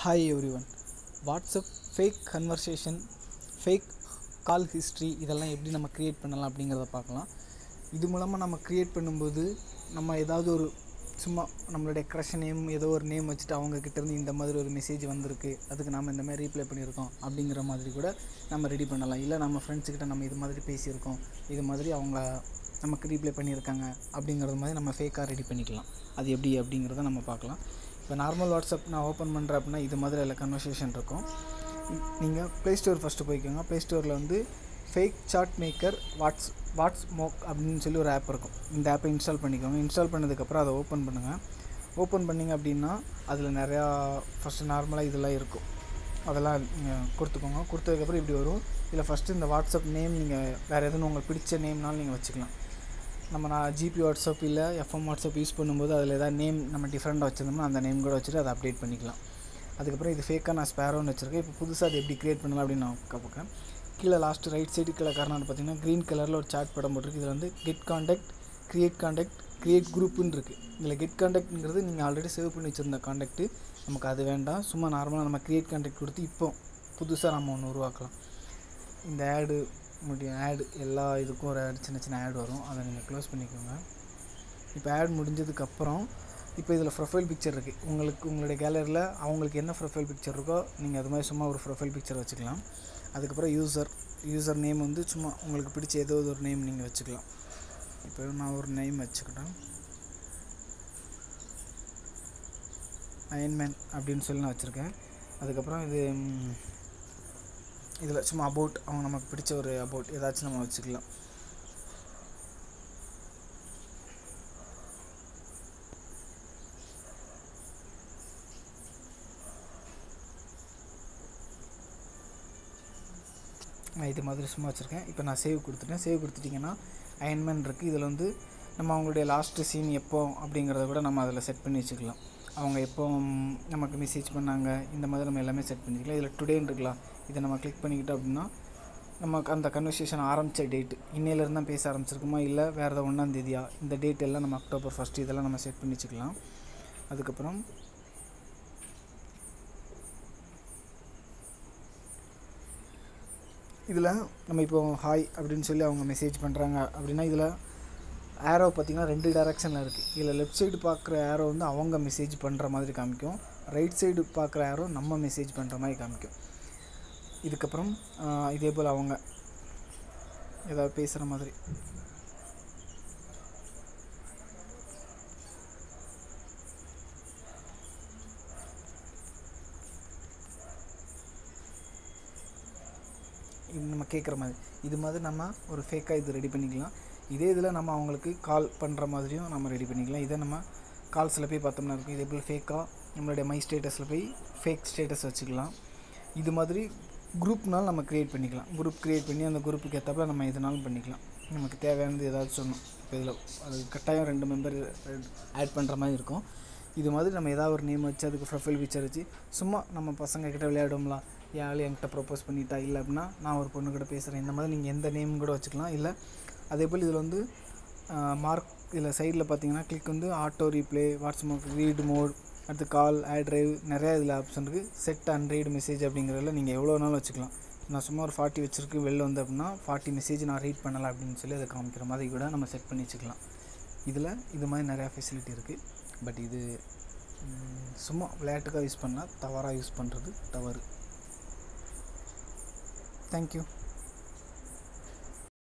Hi everyone WhatsApp fake conversation fake call history இதெல்லாம் எப்படி நம்ம க்ரியேட் பண்ணலாம் அப்படிங்கிறத பார்க்கலாம். இது மூலமாக நம்ம க்ரியேட் பண்ணும்போது நம்ம ஏதாவது ஒரு சும்மா நம்மளுடைய க்ரஷ் நேம் ஏதோ ஒரு நேம் வச்சுட்டு அவங்கக்கிட்டேருந்து இந்த மாதிரி ஒரு மெசேஜ் வந்திருக்கு. அதுக்கு நம்ம இந்த மாதிரி ரீப்ளை பண்ணியிருக்கோம் அப்படிங்கிற மாதிரி கூட நம்ம ரெடி பண்ணலாம். இல்லை நம்ம ஃப்ரெண்ட்ஸுக்கிட்ட நம்ம இது மாதிரி பேசியிருக்கோம். இது மாதிரி அவங்க நமக்கு ரீப்ளை பண்ணியிருக்காங்க அப்படிங்கிறது மாதிரி நம்ம ஃபேக்காக ரெடி பண்ணிக்கலாம். அது எப்படி அப்படிங்கிறத நம்ம பார்க்கலாம். இப்போ நார்மல் வாட்ஸ்அப் நான் ஓப்பன் பண்ணுறேன் அப்படின்னா இது மாதிரி அதில் கன்வர்சேஷன் இருக்கும். நீங்கள் ப்ளே ஸ்டோர் ஃபஸ்ட்டு போய்க்கோங்க. ப்ளே ஸ்டோரில் வந்து fake chat maker whats whats mock அப்படின்னு சொல்லி ஒரு ஆப் இருக்கும். இந்த ஆப்பை இன்ஸ்டால் பண்ணிக்கோங்க. இன்ஸ்டால் பண்ணதுக்கப்புறம் அதை ஓப்பன் பண்ணுங்கள் ஓப்பன் பண்ணிங்க அப்படின்னா அதில் நிறையா ஃபஸ்ட்டு நார்மலாக இதெல்லாம் இருக்கும். அதெல்லாம் நீங்கள் கொடுத்துக்கோங்க. கொடுத்ததுக்கப்புறம் இப்படி வரும். இதில் ஃபஸ்ட்டு இந்த வாட்ஸ்அப் நேம் நீங்கள் வேறு எதுவும் உங்களுக்கு பிடிச்ச நேம்னாலும் நீங்கள் வச்சுக்கலாம். நம்ம நான் ஜிபி வாட்ஸ்அப் இல்லை எஃப்எம் வாட்ஸ்அப் யூஸ் பண்ணும்போது அதில் ஏதாவது நேம் நம்ம டிஃப்ரெண்ட்டாக வச்சுருந்தோம்னா அந்த நேம் கூட வச்சுட்டு அதை அப்டேட் பண்ணிக்கலாம். அதுக்கப்புறம் இது ஃபேக்காக நான் ஸ்பேரோன்னு வச்சுருக்கேன். இப்போ புதுசாக அது எப்படி க்ரியேட் பண்ணலாம் அப்படின்னு நான் பார்ப்பேன் கீழே லாஸ்ட்டு ரைட் சைடு கீழே காரணம் பார்த்தீங்கன்னா க்ரீன் கலரில் ஒரு சாட் படம் போட்டிருக்கு. இதில் வந்து get contact create contact create குரூப்புன்னு இருக்குது இதில் கெட் காண்டாக்ட்ங்கிறது நீங்கள் ஆல்ரெடி சேவ் பண்ணி வச்சுருந்த காண்டாக்ட்டு நமக்கு அது வேண்டாம். சும்மா நார்மலாக நம்ம க்ரியேட் காண்டாக்ட் கொடுத்து இப்போ புதுசாக நம்ம ஒன்று உருவாக்கலாம். இந்த ஆடு முடியும். ஆடு எல்லா இதுக்கும் ஒரு சின்ன சின்ன ஆட் வரும். அதை நீங்கள் க்ளோஸ் பண்ணிக்கோங்க. இப்போ ஆட் முடிஞ்சதுக்கப்புறம் இப்போ இதில் ப்ரொஃபைல் பிக்சர் இருக்குது உங்களுக்கு உங்களுடைய கேலரியில் அவங்களுக்கு என்ன ப்ரொஃபைல் பிக்சர் இருக்கோ நீங்கள் அது மாதிரி சும்மா ஒரு ப்ரொஃபைல் பிக்சர் வச்சுக்கலாம். அதுக்கப்புறம் யூசர் யூசர் நேம் வந்து சும்மா உங்களுக்கு பிடிச்ச ஏதோ ஒரு நேம் நீங்கள் வச்சுக்கலாம். இப்போ நான் ஒரு நேம் வச்சுக்கிட்டேன். அயன்மேன் அப்படின்னு சொல்லி நான் வச்சுருக்கேன். அதுக்கப்புறம் இது இதில் சும்மா அபவுட் அவங்க நமக்கு பிடிச்ச ஒரு அபவுட் ஏதாச்சும் நம்ம வச்சுக்கலாம். நான் இது மாதிரி சும்மா வச்சுருக்கேன். இப்போ நான் சேவ் கொடுத்துட்டேன். சேவ் கொடுத்துட்டிங்கன்னா அயன்மேன் இருக்குது இதில் வந்து நம்ம அவங்களுடைய லாஸ்ட்டு சீன் எப்போ அப்படிங்கிறத கூட நம்ம அதில் செட் பண்ணி வச்சுக்கலாம். அவங்க எப்போ நமக்கு மெசேஜ் பண்ணாங்க இந்த மாதிரி நம்ம எல்லாமே செட் பண்ணிக்கலாம். இதில் டுடேன்னு இருக்கலாம். இதை நம்ம கிளிக் பண்ணிக்கிட்டோம் அப்படின்னா நமக்கு அந்த கன்வர்சேஷன் ஆரம்பித்த டேட் இன்னையிலேருந்து தான் பேச ஆரம்பிச்சிருக்குமா இல்லை வேறு ஏதாவது ஒன்றாந்தேதியா இந்த டேட் எல்லாம் நம்ம அக்டோபர் ஃபஸ்ட் இதெல்லாம் நம்ம செட் பண்ணி வச்சுக்கலாம். அதுக்கப்புறம் இதில் நம்ம இப்போ ஹாய் அப்படின்னு சொல்லி அவங்க மெசேஜ் பண்ணுறாங்க அப்படின்னா இதில் ஆரோ பார்த்திங்கன்னா ரெண்டு டேரெக்ஷனில் இருக்குது இதில் லெஃப்ட் சைடு பார்க்குற ஆரோ வந்து அவங்க மெசேஜ் பண்ணுற மாதிரி காமிக்கும். ரைட் சைடு பார்க்குற ஆரோ நம்ம மெசேஜ் பண்ணுற மாதிரி காமிக்கும். இதுக்கப்புறம் இதே போல் அவங்க ஏதாவது பேசுகிற மாதிரி. நம்ம கேட்குற மாதிரி. இது மாதிரி நம்ம ஒரு ஃபேக்காக இது ரெடி பண்ணிக்கலாம். இதே இதில் நம்ம அவங்களுக்கு கால் பண்ணுற மாதிரியும் நம்ம ரெடி பண்ணிக்கலாம். இதை நம்ம கால்ஸில் போய் பார்த்தோம்னா இருக்கும். இதே போல் ஃபேக்காக நம்மளுடைய மை ஸ்டேட்டஸில் போய் ஃபேக் ஸ்டேட்டஸ் வச்சுக்கலாம். இது மாதிரி குரூப்னால் நம்ம க்ரியேட் பண்ணிக்கலாம். குரூப் க்ரியேட் பண்ணி அந்த குரூப்புக்கு ஏற்றப்பல நம்ம எதுனாலும் பண்ணிக்கலாம். நமக்கு தேவையானது ஏதாவது சொன்னோம். இப்போ இதில் அது கட்டாயம் ரெண்டு மெம்பர் ஆட் பண்ணுற மாதிரி இருக்கும். இது மாதிரி நம்ம ஏதாவது ஒரு நேம் வச்சு அதுக்கு ப்ரொஃபைல் பிக்சர் வச்சு சும்மா நம்ம பசங்க கிட்ட விளையாடும்லாம் என்கிட்ட ப்ரொப்போஸ் பண்ணிட்டா இல்லை அப்படின்னா நான் ஒரு பொண்ணு கூட பேசுகிறேன் இந்த மாதிரி நீங்கள் எந்த நேம் கூட வச்சுக்கலாம். இல்லை அதே போல் இதில் வந்து மார்க் இதில் சைடில் பார்த்தீங்கன்னா கிளிக் வந்து auto reply WhatsApp read mode அடுத்து கால் ஆட் ட்ரைவ் நிறையா இதில் ஆப்ஷன் இருக்குது செட் அண்ட் ரீட் மெசேஜ் அப்படிங்கிறதுல நீங்கள் எவ்வளோ நாளும் வச்சுக்கலாம். நான் சும்மா ஒரு ஃபார்ட்டி வச்சுருக்கு வெளில வந்து அப்படின்னா ஃபார்ட்டி மெசேஜ் நான் ரீட் பண்ணலாம் அப்படின்னு சொல்லி அதை காமிக்கிற மாதிரி கூட நம்ம செட் பண்ணி வச்சுக்கலாம். இதில் இது மாதிரி நிறையா ஃபெசிலிட்டி இருக்குது பட் இது சும்மா விளையாட்டுக்காக யூஸ் பண்ணால் தவறாக யூஸ் பண்ணுறது தவறு. தேங்க்யூ